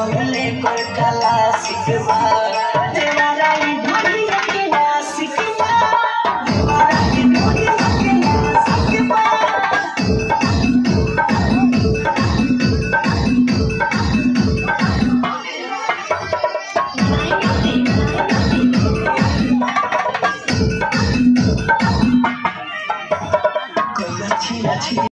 அவளை கொடுக்க